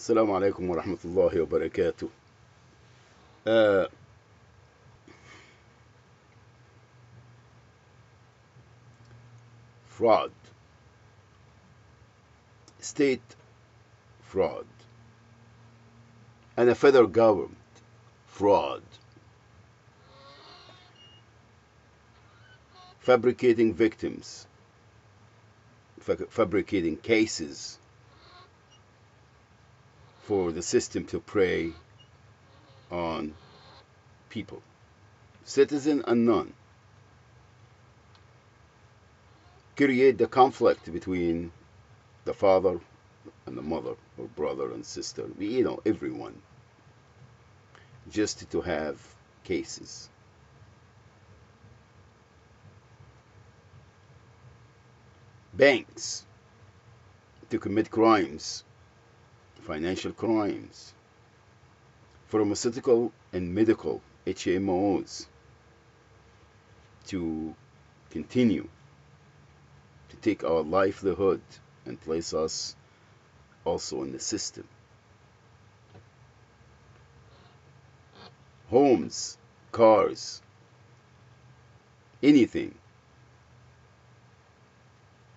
السلام عليكم ورحمة الله وبركاته آه fraud state fraud and a federal government fraud fabricating victims fa- fabricating cases for the system to prey on people, citizen and non. Create the conflict between the father and the mother, or brother and sister, you know, everyone, just to have cases. Banks to commit crimes financial crimes, pharmaceutical and medical HMOs to continue to take our livelihood and place us also in the system. Homes, cars, anything.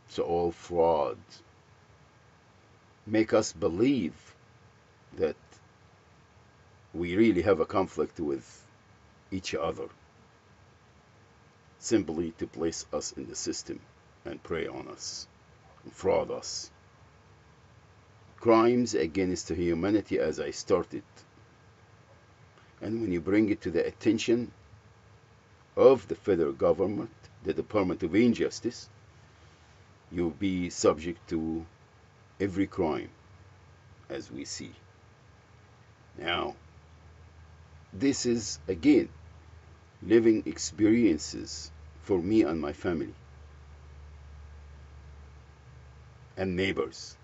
It's all fraud make us believe that we really have a conflict with each other simply to place us in the system and prey on us fraud us. Crimes against humanity as i started. And when you bring it to the attention of the federal government the department of injustice you'll be subject to every crime as we see. Now, this is again living experiences for me and my family, and neighbors,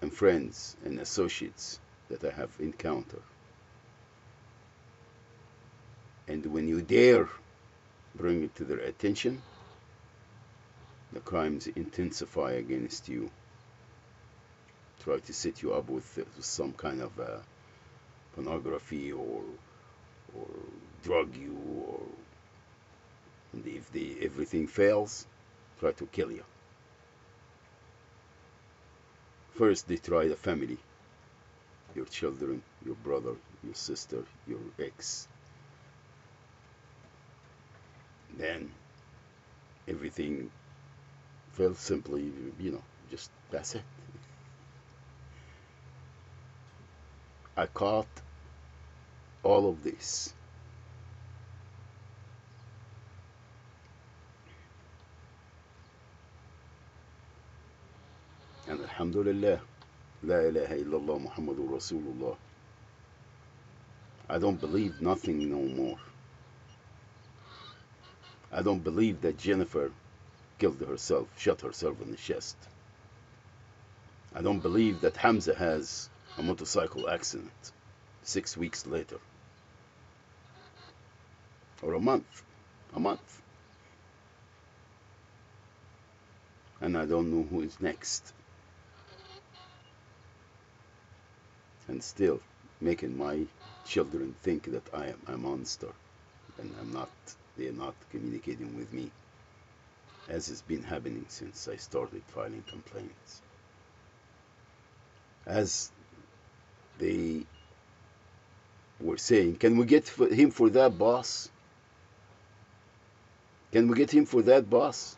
and friends, and associates that I have encountered. And when you dare bring it to their attention, the crimes intensify against you try to set you up with, uh, some kind of uh, pornography or or drug you or if the everything fails try to kill you. First they try the family your children your brother your sister your ex. Then everything fails simply you know just that's it I caught all of this. And Alhamdulillah, La ilaha illallah Muhammadur Rasulullah. I don't believe nothing no more. I don't believe that Jennifer killed herself, shot herself in the chest. I don't believe that Hamza has a motorcycle accident six weeks later. Or a month. A month. And I don't know who is next. And still making my children think that I am a monster and I'm not they're not communicating with me as has been happening since I started filing complaints. As they were saying, Can we get him for that boss? Can we get him for that boss?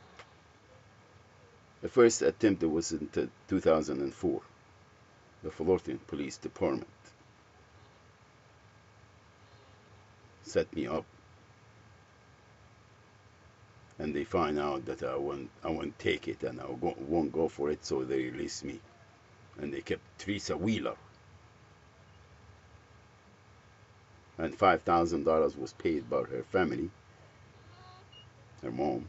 The first attempt was in 2004, the Fullerton Police Department set me up. And they find out that I won't, I won't take it and I won't go for it, so they release me. And they kept Teresa Wheeler and five thousand dollars was paid by her family, her mom,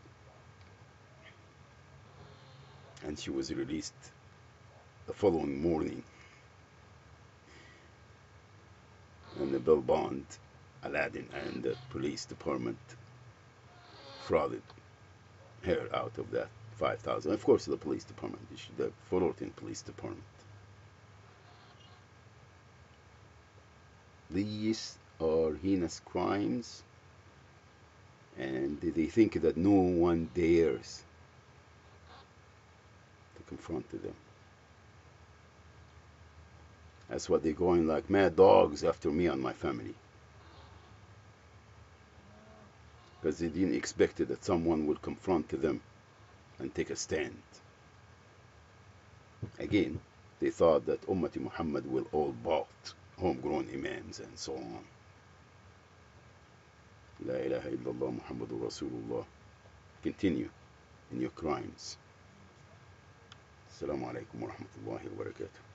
and she was released the following morning. And the bill bond, Aladdin and the police department frauded her out of that five thousand. Of course, the police department, the Fullerton Police Department. these are heinous crimes and they think that no one dares to confront them. That's what they're going like mad dogs after me and my family. Because they didn't expect that someone would confront them and take a stand. Again, they thought that Ummati Muhammad will all bought homegrown imams and so on. لا إله إلا الله محمد رسول الله. Continue in your crimes. السلام عليكم ورحمة الله وبركاته.